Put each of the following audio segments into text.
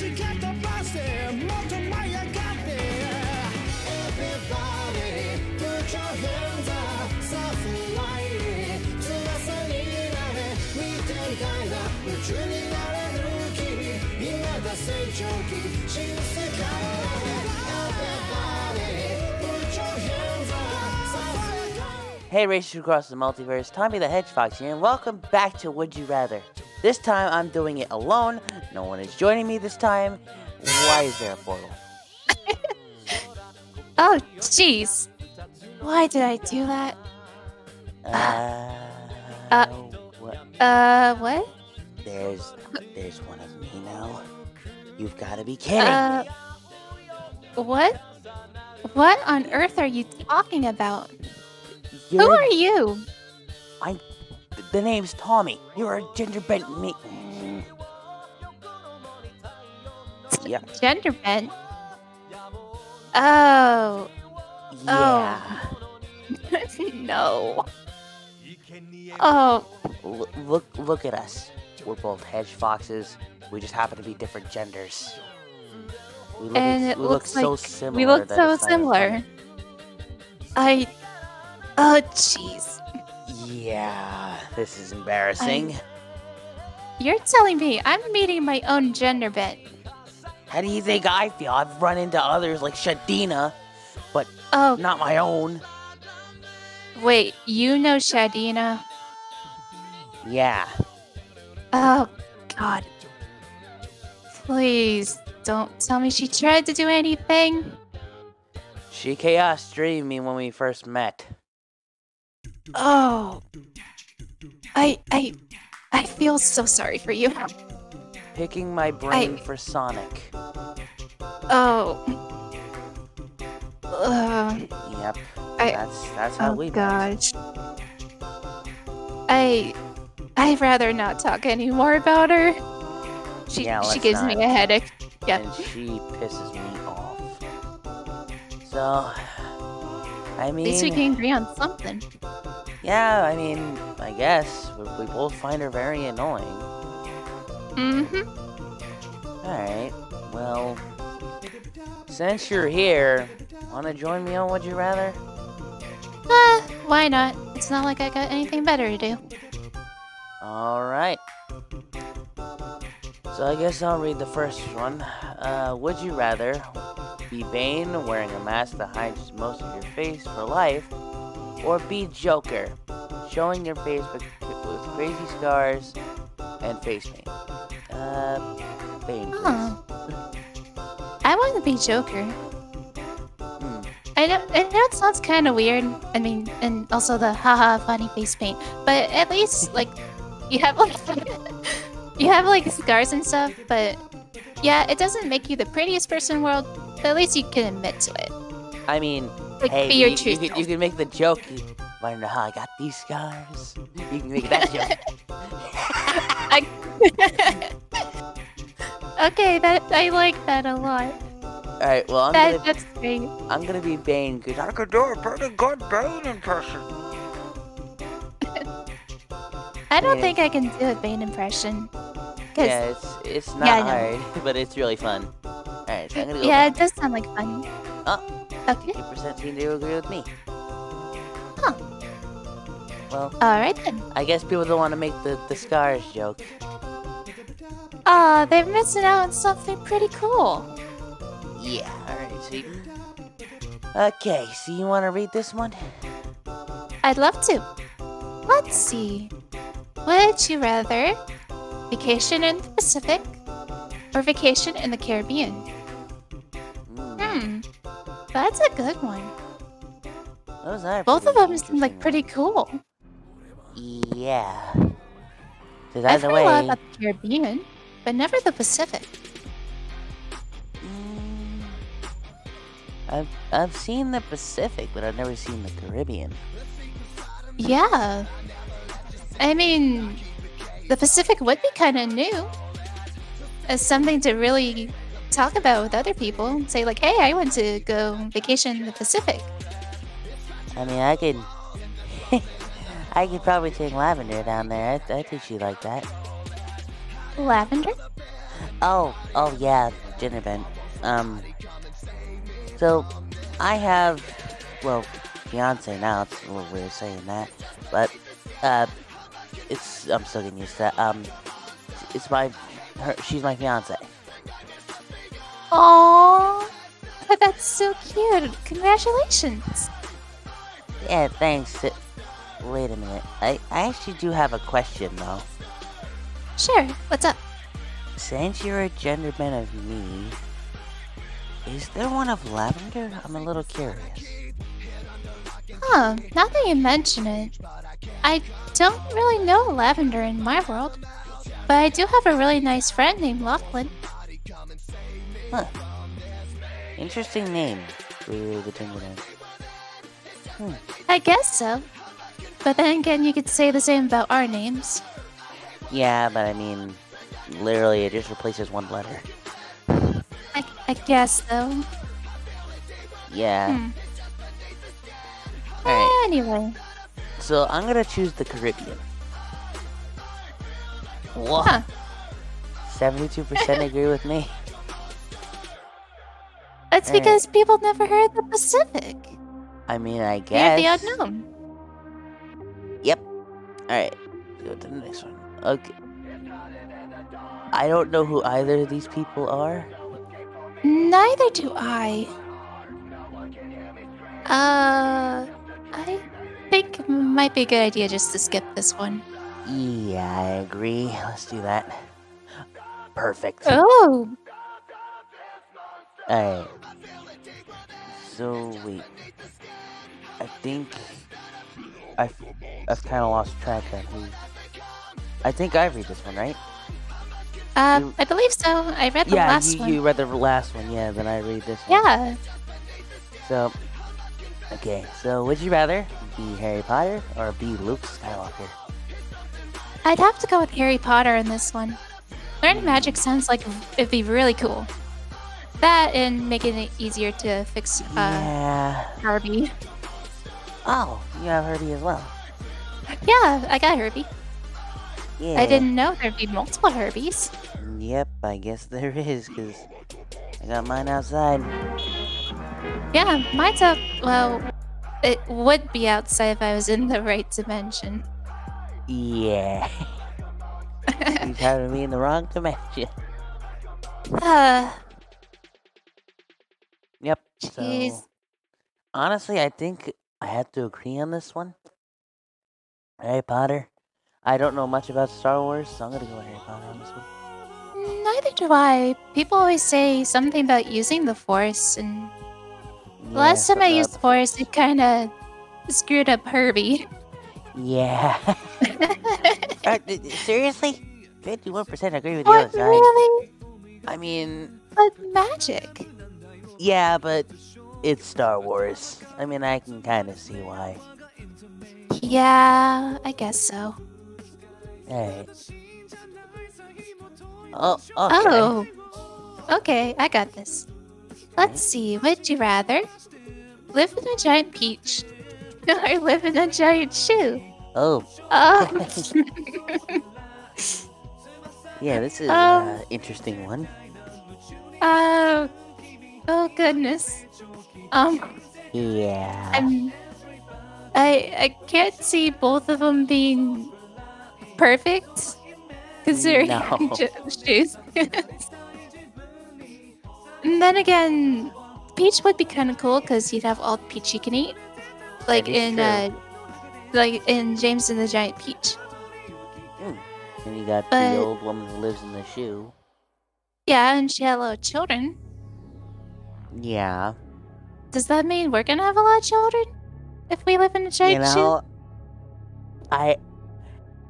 飛ばせもっと舞い上がって。Everybody put your hands up. さあフライ翼になれ見てみたいな夢中になれる君今だ成長期。新世界 Everybody Hey racers across the multiverse, Tommy the Hedgehog here, and welcome back to Would You Rather. This time I'm doing it alone, no one is joining me this time. Why is there a portal? Oh, jeez. Why did I do that? Uh, Uh. what? Uh, what? There's, there's one of me now. You've gotta be kidding. Uh, what? What on earth are you talking about? Who You're- are you? I'm, the name's Tommy. You're a gingerbread me. Yeah, Gender bent. Oh, yeah. Oh. no. Oh, L- look, look at us. We're both hedge foxes. We just happen to be different genders. We look, and it we look looks so like similar. we look so it's not even similar. I. Oh, jeez. Yeah, this is embarrassing. You're telling me I'm meeting my own gender bent. How do you think I feel? I've run into others like Shadina, but Oh, not my own. wait. You know Shadina? Yeah, Oh, God. Please don't tell me she tried to do anything. she chaos dreamed me when we first met. Oh. I I I feel so sorry for you. Picking my brain for Sonic. Oh. Uh, Yep, I that's that's how oh we met. gosh. I I'd rather not talk anymore about her. She Yeah, she gives me a headache. Yeah. and she pisses me off. So, I mean At least we can agree on something. Yeah, I mean, I guess we, we both find her very annoying. Mm-hmm. All right, well, since you're here, wanna join me on Would You Rather? Uh, why not? It's not like I got anything better to do. All right. So I guess I'll read the first one. Uh, would you rather be Bane wearing a mask that hides most of your face for life, or be Joker, showing your face with, with crazy scars and face paint? Uh. Huh. I want to be Joker. Hmm. I know, I know it sounds kind of weird. I mean, and also the haha funny face paint, but at least like you have like you have like scars and stuff. But yeah, it doesn't make you the prettiest person in the world. But at least you can admit to it. I mean, Like hey, be your you, true you, can, you can make the joke. You wanna know how I got these scars? You can make that joke. I... okay, that I like that a lot. All right, well, I'm That gonna that's great. I'm gonna be Bane because I could do a pretty good Bane impression. I don't Yeah. think I can do a Bane impression. Yeah, it's it's not Yeah, hard, but it's really fun. All right, so I'm gonna go. yeah, it does sound like fun. Oh. Okay. Fifty percent seem to agree with me. Huh. Well, All right then. I guess people don't want to make the the scars joke. Aw, they're missing out on something pretty cool. Yeah. All right, sweet. Okay, so you want to read this one? I'd love to. Let's see. Would you rather vacation in the Pacific or vacation in the Caribbean? That's a good one. Those are Both of them seem like pretty cool. Yeah. I've heard a lot about the Caribbean, but never the Pacific. mm, I've I've seen the Pacific, but I've never seen the Caribbean. Yeah. I mean, the Pacific would be kind of new. As something to really talk about with other people. And say, like, hey, I want to go vacation in the Pacific. I mean, I could. I could probably take Lavender down there. I, I think she'd like that. Lavender? Oh, oh yeah, bent. Um, so I have, well, fiance now. It's a little weird saying that, but uh, it's I'm still getting used to that. Um, it's my, her, she's my fiance. Aww, that's so cute. Congratulations. Yeah, thanks. Wait a minute. I I actually do have a question though. Sure. What's up? Since you're a gender bent of me, is there one of lavender? I'm a little curious. Huh, now that you mention it, I don't really know Lavender in my world. But I do have a really nice friend named Lachlan. Huh. Interesting name for the gender. Hmm. I guess so. But then again, you could say the same about our names. Yeah, but I mean, literally, it just replaces one letter. I, I guess, though. Yeah. Hmm. Alright, Anyway. so I'm gonna choose the Caribbean. Whoa. Huh. 72% agree with me. That's because people never heard the Pacific. I mean, I guess. the unknown. Yep. Alright, go to the next one. Okay. I don't know who either of these people are. Neither do I. Uh, I think it might be a good idea just to skip this one. Yeah, I agree. Let's do that. Perfect. Oh, Alright. So, wait. I think. I've, I've kind of lost track then. Who. I think I read this one, right? uh, You- I believe so. I read the yeah, last you, one. you read the last one. Yeah, then I read this one. Yeah. So, okay. So, would you rather be Harry Potter or be Luke Skywalker? I'd have to go with Harry Potter in this one. Learning magic sounds like it'd be really cool. That and making it easier to fix uh, yeah. Herbie. Oh, you have Herbie as well. Yeah, I got Herbie. Yeah. I didn't know there'd be multiple Herbies. Yep, I guess there is, because I got mine outside. Yeah, mine's up. Well, it would be outside if I was in the right dimension. Yeah. He's having me in the wrong dimension. uh, Yep. Jeez. So, honestly, I think I have to agree on this one. Harry Potter. I don't know much about Star Wars, so I'm gonna go with Harry Potter on this one. neither do I. People always say something about using the Force, and the last time I used the Force, it kind of screwed up Herbie. Yeah. Uh, seriously? 51% agree with the what other side. really? I mean, But magic. Yeah, but it's Star Wars. I mean, I can kind of see why. Yeah, I guess so. Alright. Oh, okay. Oh. Okay, I got this. Let's see, would you rather live in a giant peach or live in a giant shoe? Oh, Um, yeah, this is Um, an interesting one. uh, oh goodness. Um, Yeah. I'm, I I can't see both of them being perfect, considering No. shoes. and then again, peach would be kind of cool because you'd have all the peach you can eat, like in true. uh, like in James and the Giant Peach. And you got but- the old woman who lives in the shoe. Yeah, and she had a lot of children. Yeah. Does that mean we're gonna have a lot of children if we live in a You giant shoe? know, I.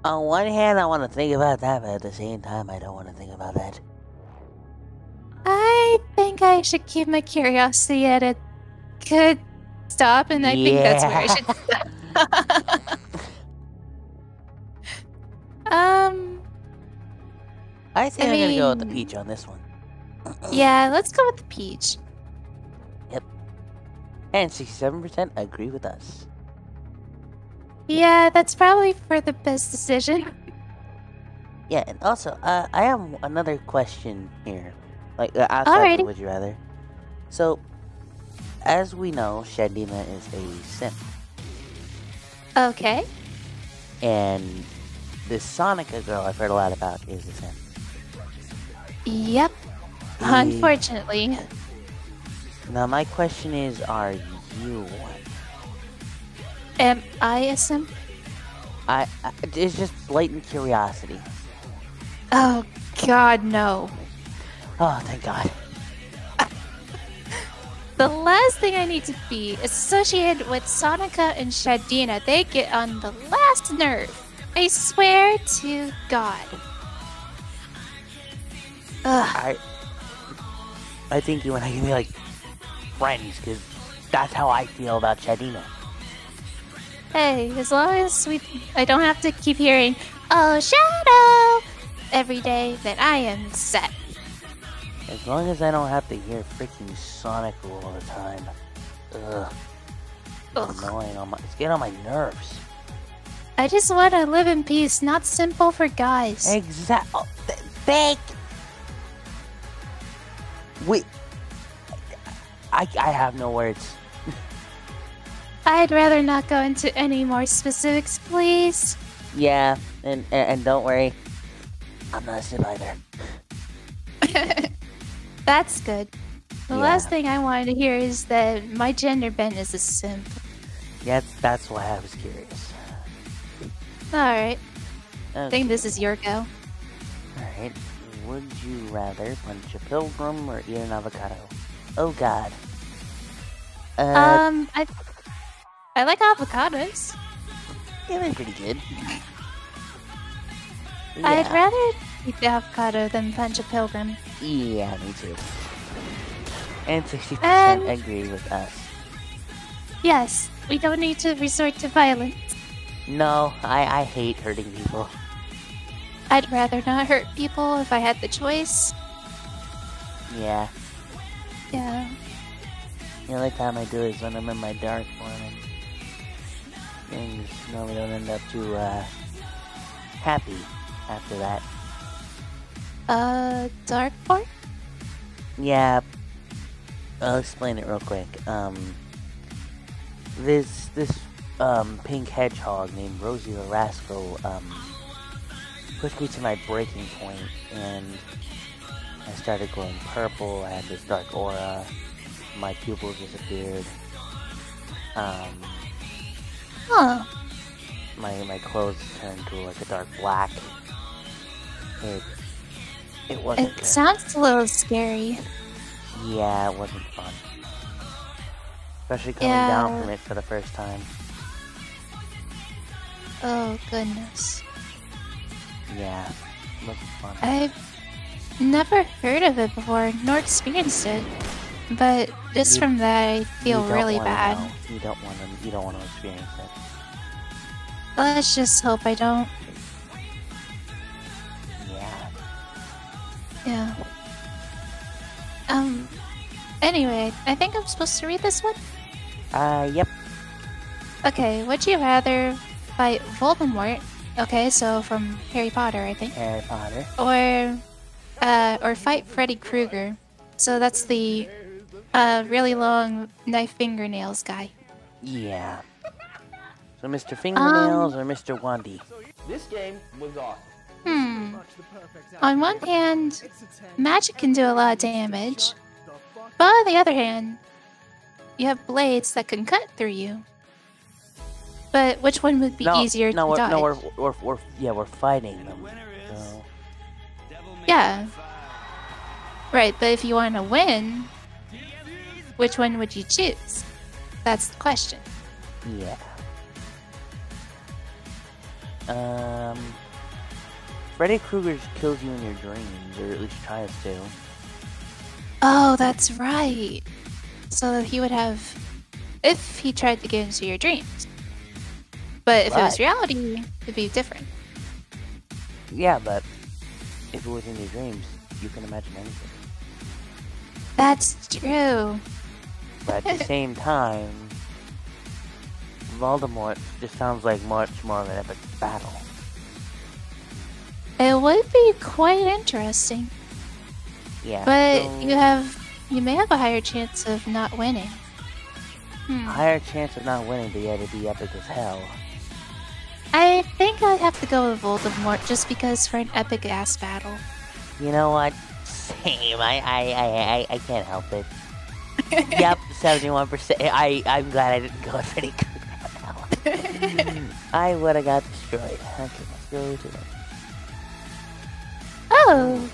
On one hand, I want to think about that, but at the same time, I don't want to think about that. I think I should keep my curiosity at a good stop, and I think that's where I should stop. um, I think I am gonna go with the peach on this one. yeah, let's go with the peach. And 67% agree with us. Yeah, that's probably for the best decision. Yeah, and also, uh, I have another question here. Like, uh, outside Alrighty. Would You Rather. So, as we know, Shadina is a simp. Okay. And this Sonica girl I've heard a lot about is a simp. Yep. Unfortunately. Now, my question is, are you one? Am I a simp? I, I it's just blatant curiosity. Oh, God, no. Oh, thank God. The last thing I need to be associated with Sonica and Shadina. They get on the last nerve. I swear to God. Ugh. I I think you and I can be like friends because that's how I feel about Shadina. Hey, as long as we, I don't have to keep hearing, "Oh, Shadow," every day, then I am set. As long as I don't have to hear freaking Sonic all the time. Ugh, Ugh. annoying. On my, it's getting on my nerves. I just want to live in peace, not simple for guys. Exactly. Oh, th- thank. Wait. I I have no words. I'd rather not go into any more specifics, please. Yeah, and and, and don't worry, I'm not a simp either. That's good. The Yeah. last thing I wanted to hear is that my gender bent is a simp. Yeah, that's, why I was curious. Alright, I Okay. think this is your go. Alright, would you rather punch a pilgrim or eat an avocado? Oh god. Uh, Um, I I like avocados. yeah, they're pretty good. I'd rather eat the avocado than punch a pilgrim. Yeah, me too. And 60% Um, agree with us. Yes, we don't need to resort to violence. No, I, I hate hurting people. I'd rather not hurt people if I had the choice. Yeah. Yeah. The only time I do is when I'm in my dark form and things normally don't end up too, uh, happy after that. Uh, dark form? Yeah, I'll explain it real quick. Um, this this um pink hedgehog named Rosie the Rascal um pushed me to my breaking point, and I started going purple. I had this dark aura. My pupils disappeared. Um, Huh. my my clothes turned to like a dark black. It it wasn't It good. sounds a little scary. Yeah, it wasn't fun. Especially coming down from it for the first time. Oh, goodness. Yeah, it wasn't fun. I've never heard of it before, nor experienced it. But just You- from that, I feel really bad. know. You don't want to. You don't want to experience it. Let's just hope I don't. Yeah. Yeah. Um. Anyway, I think I'm supposed to read this one. Uh, yep. Okay, would you rather fight Voldemort? Okay, so from Harry Potter, I think, Harry Potter. or uh, or fight Freddy Krueger. So that's the uh really long knife fingernails guy. Yeah. So Mr. Um, Fingernails or Mr. Wandy? This game was awesome. Hmm. On one hand, magic can do a lot of damage, but on the other hand, you have blades that can cut through you. But which one would be no, easier no, to we're, dodge? no, we're, we're, we're, yeah, we're fighting them. So, Yeah. Right, but if you want to win, which one would you choose? That's the question. yeah. Um, Freddy Krueger kills you in your dreams, or at least tries to. Oh, that's right. So he would have, if he tried to get into your dreams. But if it was reality, it'd be different. Yeah, but if it was in your dreams, you can imagine anything. That's true. But at the same time, Voldemort just sounds like much more of an epic battle. It would be quite interesting, Yeah. but so- you have you may have a higher chance of not winning. Hmm. higher chance of not winning, but yet it'd be epic as hell. I think I'd have to go with Voldemort just because for an epic ass battle. You know what? Same. I I I I, I can't help it. yep, seventy-one percent. I I'm glad I didn't go with any I would have got destroyed. Okay, let's go to the. Oh,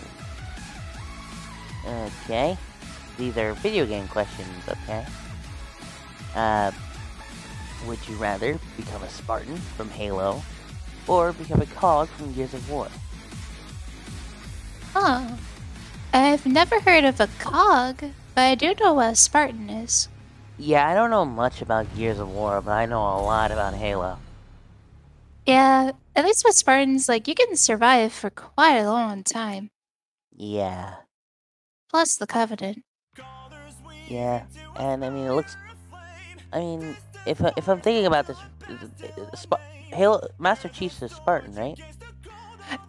Okay, these are video game questions. Okay. Uh, would you rather become a Spartan from Halo, or become a Cog from Gears of War? huh. I've never heard of a cog, but I do know what a Spartan is. Yeah, I don't know much about Gears of War, but I know a lot about Halo. Yeah, at least with Spartans, like you can survive for quite a long time. Yeah. Plus the Covenant. Yeah, and I mean, it looks. I mean, if I, if I'm thinking about this, uh, uh, Sp- Halo Master Chief's a Spartan, right?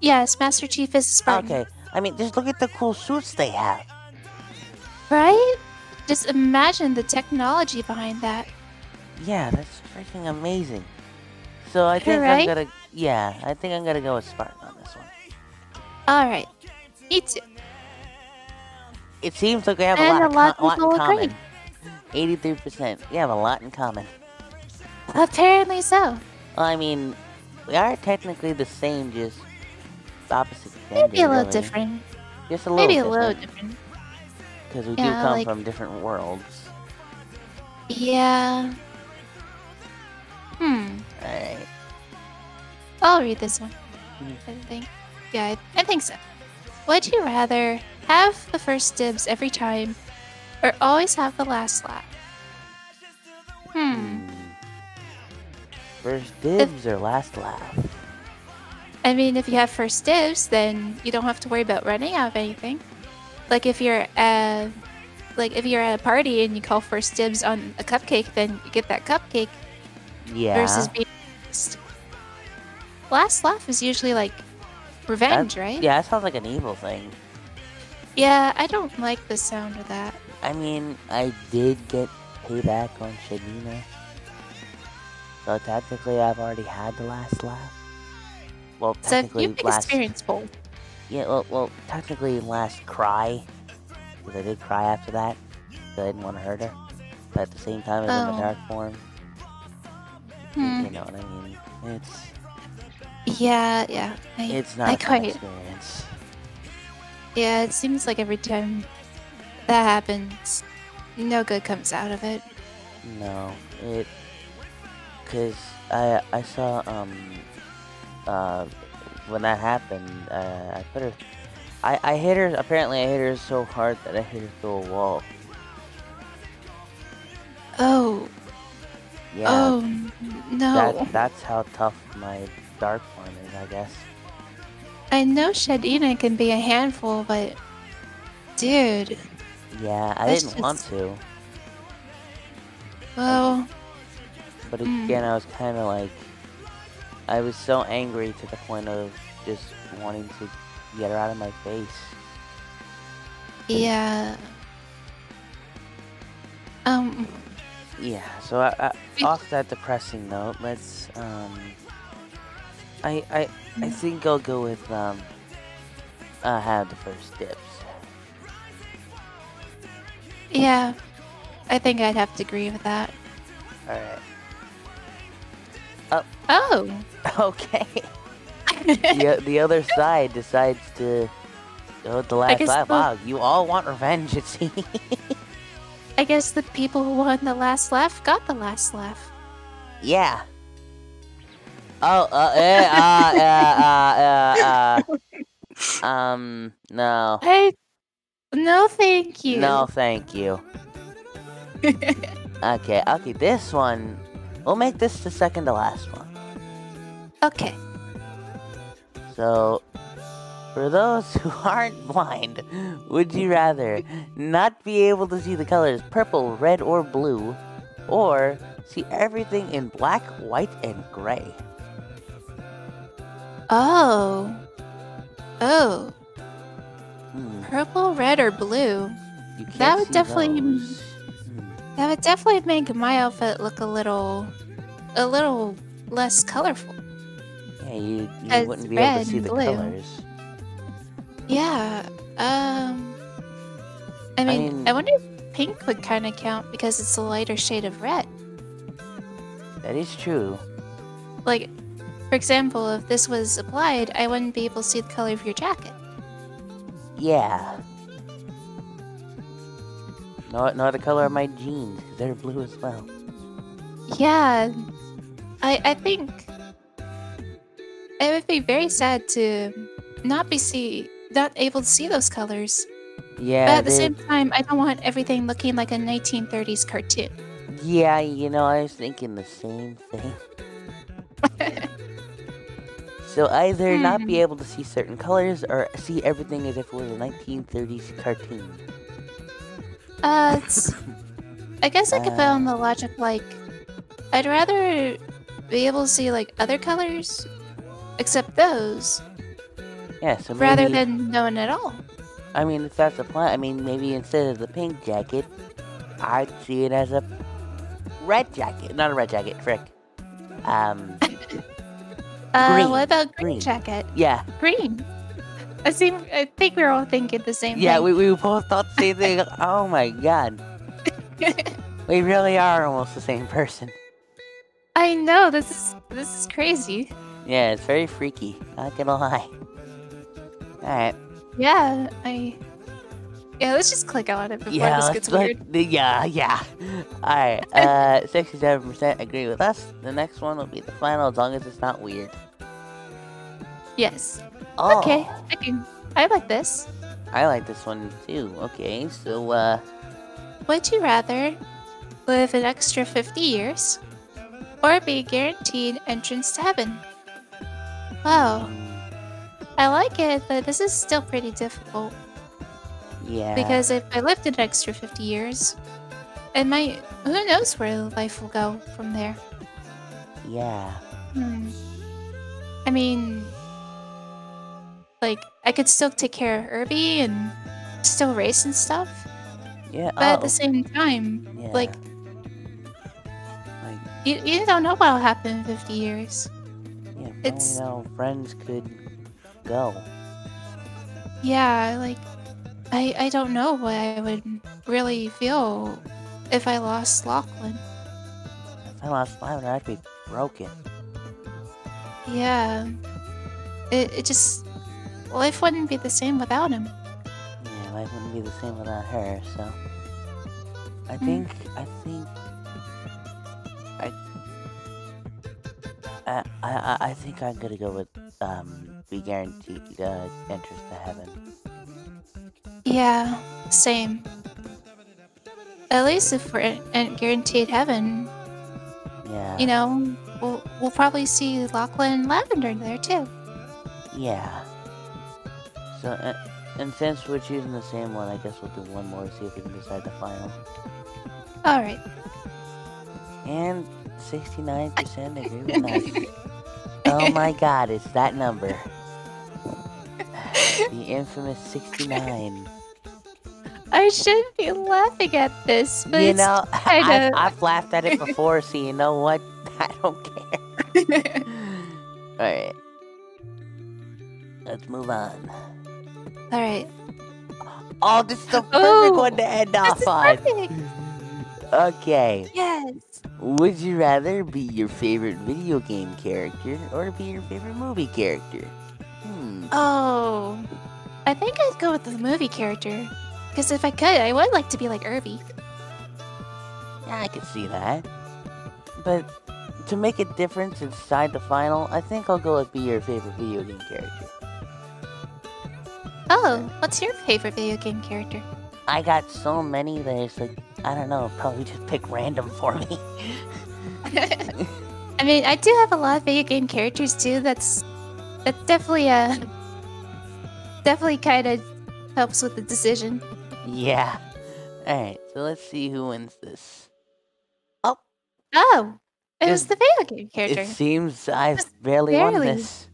Yes, Master Chief is a Spartan. Okay. I mean, just look at the cool suits they have. Right? Just imagine the technology behind that. Yeah, that's freaking amazing. So I think right? I'm gonna. Yeah, I think I'm gonna go with Spartan on this one. Alright. Me too. It seems like we have And a a lot, of lot of lot in common. Eighty-three percent. We have a lot in common. Apparently so. Well, I mean, we are technically the same, just opposite gender. Maybe a little really. different. Just a little. Maybe a little different. Because we do come like- from different worlds. Yeah. Hmm. Alright. I'll read this one. Mhm. I think. Yeah, I, I think so. Would you rather have the first dibs every time, or always have the last laugh? Hmm. First dibs or last laugh? I mean, if you have first dibs, then you don't have to worry about running out of anything. Like if you're at, like if you're at a party and you call first dibs on a cupcake, then you get that cupcake. Yeah. Versus being last. Last laugh is usually like revenge, right? Yeah, that sounds like an evil thing. Yeah, I don't like the sound of that. I mean, I did get payback on Shadina. So technically, I've already had the last laugh. Well, So technically, you've last. experienced both. Yeah, well, well, technically, last cry. Because I did cry after that. So I didn't want to hurt her. But at the same time, it was in Oh. the dark form. Hmm. You know what I mean? It's Yeah, yeah. I, it's not I a quite. experience. Yeah, it seems like every time that happens, no good comes out of it. No, it because I I saw um uh when that happened uh, I put her I I hit her apparently I hit her so hard that I hit her through a wall. Oh, Yeah, oh no. that that's how tough my dark one is, I guess. I know Shadina can be a handful, but dude, Yeah, I didn't want to, well, but Mm. again I was kind of like I was so angry to the point of just wanting to get her out of my face. yeah. Um, Yeah, so I, I, off that depressing note, let's um I I I think I'll go with um I have the first dibs. yeah. I think I'd have to agree with that. Alright. Oh. Okay. the the other side decides to go with the last laugh. the- Wow, you all want revenge it seems. I guess the people who won the last laugh got the last laugh. yeah. Oh, uh, eh, uh, uh, uh, uh, uh, um, no. I. No, thank you. No, thank you. Okay, okay, this one, we'll make this the second to last one. Okay. So, for those who aren't blind, would you rather not be able to see the colors purple, red, or blue, or see everything in black, white, and gray? Oh. Oh, Hmm, purple, red, or blue? That would definitely- those. That would definitely make my outfit look a little, a little less colorful. Yeah, you, you wouldn't be able to see the blue. colors. Yeah. Um. I mean, I, mean- wonder if pink would kind of count because it's a lighter shade of red. That is true. Like, for example, if this was applied, I wouldn't be able to see the color of your jacket. Yeah. Nor, nor the color of my jeans, 'cause they're blue as well. Yeah. I I think it would be very sad to not be see not able to see those colors. Yeah, but at the same time, I don't want everything looking like a 1930s cartoon. Yeah, you know, I was thinking the same thing. so either not be Hmm. able to see certain colors or see everything as if it was a 1930s cartoon. Uh, I guess I could put Uh. on the logic like, I'd rather be able to see like other colors, except those, Yeah, so maybe, rather than none at all. I mean, if that's the plan, I mean, maybe instead of the pink jacket, I'd see it as a red jacket. Not a red jacket, frick. Um, Uh, Green, what about green, green. jacket? yeah. Green. I seem. I think we're all thinking the same Yeah, thing. we, we both thought the same thing. Oh my god. We really are almost the same person. I know this is this is crazy. Yeah, it's very freaky. Not gonna lie. Alright. Yeah, I. Yeah, let's just click on it before Yeah, this gets weird. yeah, yeah. Alright, uh, 67% agree with us. The next one will be the final as long as it's not weird. Yes. Oh, Okay, I can. I like this. I like this one too. Okay, so, uh, Would you rather live an extra 50 years or be guaranteed entrance to heaven? Wow, I like it, but this is still pretty difficult yeah. because if I lived an extra 50 years, it might. Who knows where life will go from there? Yeah. Hmm. I mean, like, I could still take care of Herbie and still race and stuff, Yeah. but at oh, the same time, yeah. like, like, you, you don't know what'll happen in 50 years. yeah, it's- you know, friends could go. Yeah, like I I don't know what I would really feel if I lost Lachlan. If I lost mine, I'd be broken. Yeah. It it just life wouldn't be the same without him. Yeah, life wouldn't be the same without her, so. I Mm. think, I think. I. I, I, I- think I'm gonna go with, um, be guaranteed, uh, entrance to heaven. Yeah, same. At least if we're in, in guaranteed heaven, Yeah. you know, we'll we'll probably see Lachlan and Lavender there too. Yeah. So, uh, and since we're choosing the same one, I guess we'll do one more, to see if we can decide the final. All right. And 69% agree with us. oh my god, it's that number. the infamous 69. I shouldn't be laughing at this, but you know, I, I've laughed at it before, so you know what? I don't care. Alright. Let's move on. All right. Oh, this is the perfect Ooh, one to end This off is on. perfect. Okay. Yes. Would you rather be your favorite video game character or be your favorite movie character? Hmm. Oh, I think I'd go with the movie character. Because if I could, I would like to be like Herbie. Yeah, I could see that. But to make a difference inside the final, I think I'll go with be your favorite video game character. Oh, what's your favorite video game character? I got so many that it's like, I don't know, probably just pick random for me. I mean, I do have a lot of video game characters too. That's that's definitely uh definitely kind of helps with the decision. yeah. Alright, so let's see who wins this. Oh, Oh, it was the video game character. It seems I've Just barely won this.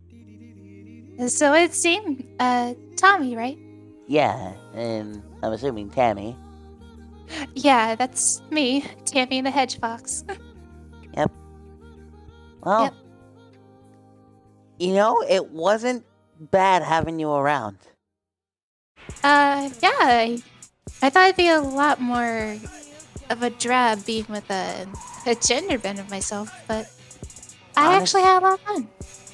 So it seemed, uh, Tommy, right? Yeah, and I'm assuming Tammy. Yeah, that's me, Tammy the Hedge Fox. Well, Yep. you know, it wasn't bad having you around. Uh, yeah, I, I thought it'd be a lot more of a drab being with a, a gender bend of myself, but I actually had a lot of fun.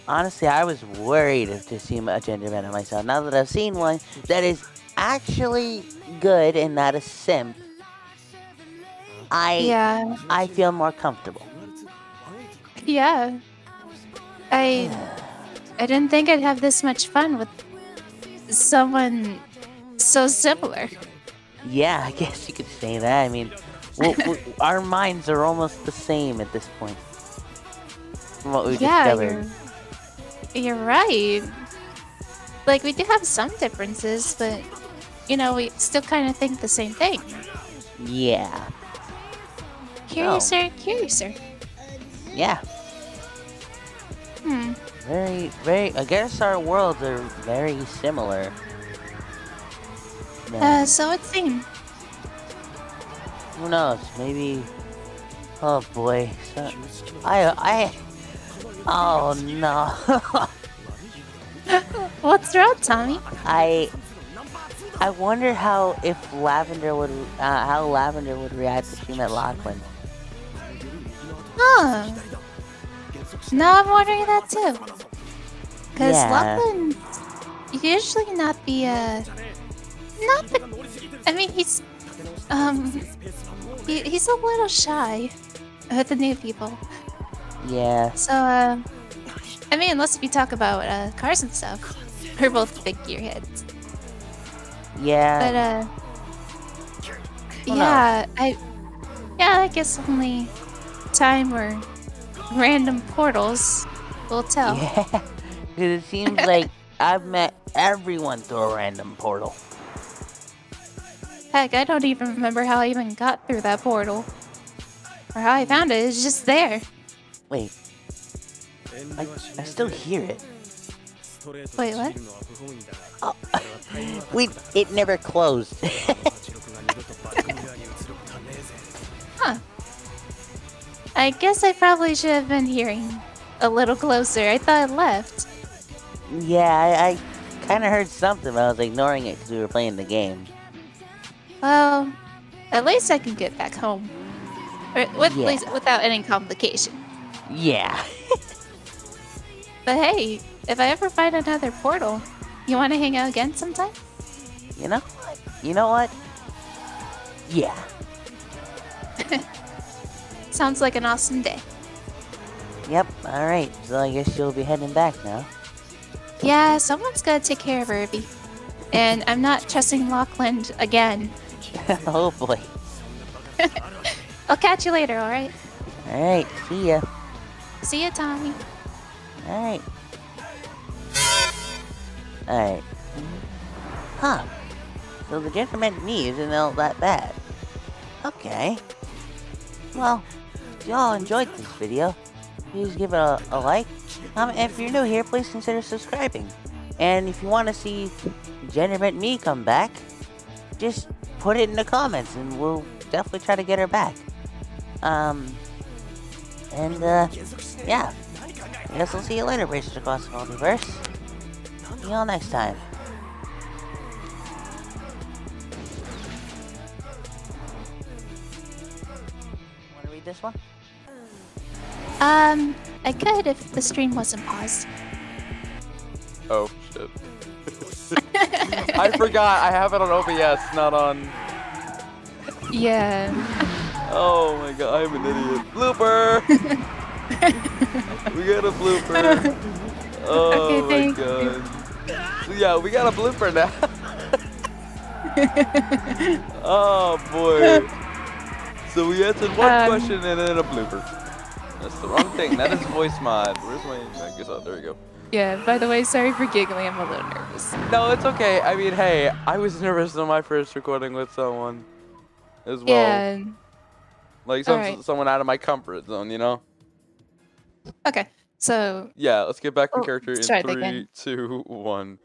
Honestly, I was worried to see a gender bend of myself. Now that I've seen one that is actually good and not a simp, I Yeah, I feel more comfortable. yeah. I I didn't think I'd have this much fun with someone so similar. Yeah, I guess you could say that. I mean, we we our minds are almost the same at this point. From what we yeah, discovered. You're, right. Like we do have some differences, but you know we still kind of think the same thing. Yeah. Curiouser, curiouser. Yeah. Hmm. Very, very. I guess our worlds are very similar. Yeah. Uh, so it seemed. Who knows? Maybe. Oh boy. So, I. I. Oh no. What's wrong, Tommy? I. I wonder how if Lavender would uh, how Lavender would react if she met Lachlan. Huh. Now I'm wondering that too. Because Yeah. Lachlan usually not the, uh, not the, I mean, he's, um, he, he's a little shy with the new people. Yeah. So, uh, I mean, unless we talk about, uh, cars and stuff, we're both big gearheads. Yeah. But, uh, Who yeah, I, yeah, I guess only time or random portals will tell. Yeah. 'Cause it seems like I've met everyone through a random portal. Heck, I don't even remember how I even got through that portal. Or how I found it, it's just there. Wait. I, I still hear it. Wait, what? Oh, we it never closed. Huh. I guess I probably should have been hearing a little closer. I thought it left. yeah, I, I kind of heard something, but I was ignoring it because we were playing the game. Well, at least I can get back home. Or with, Yeah. least without any complication. Yeah. But hey, if I ever find another portal, you want to hang out again sometime? you know what? You know what? Yeah. Sounds like an awesome day. Yep. All right. So I guess you'll be heading back now. Yeah, someone's gotta take care of Herbie. And I'm not trusting Lachlan again. oh boy. I'll catch you later, alright? All right. See ya. See ya, Tommy. All right. All right. Huh. So the gender bent me isn't all that bad. Okay. Well, if y'all enjoyed this video, please give it a, a like. Um, if you're new here, please consider subscribing. And if you want to see gender bent me come back, just put it in the comments and we'll definitely try to get her back. Um, and, uh, yeah. I guess we'll see you later, Racers Across the Multiverse. See y'all next time. Want to read this one? Um, I could if the stream wasn't paused. Oh shit. I forgot. I have it on OBS, not on. Yeah. Oh my god, I'm an idiot. Blooper. we got a blooper. Oh Okay, my thank god. So yeah, we got a blooper now. oh boy. So we answered one Um, question and then a blooper. That's the wrong thing. That is voice mod. Where's my? I guess oh, there we go. Yeah, by the way, sorry for giggling. I'm a little nervous. No, it's okay. I mean, hey, I was nervous on my first recording with someone as well. Yeah. Like some, alright. someone out of my comfort zone, you know? Okay. So Yeah, let's get back to Oh, character in three, two, one.